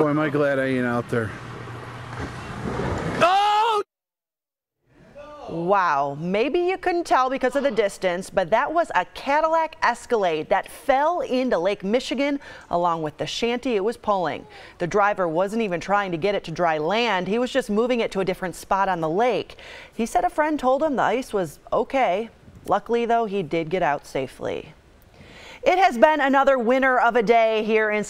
Boy, am I glad I ain't out there. Oh! Wow, maybe you couldn't tell because of the distance, but that was a Cadillac Escalade that fell into Lake Michigan along with the shanty it was pulling. The driver wasn't even trying to get it to dry land. He was just moving it to a different spot on the lake. He said a friend told him the ice was okay. Luckily, though, he did get out safely. It has been another winter of a day here in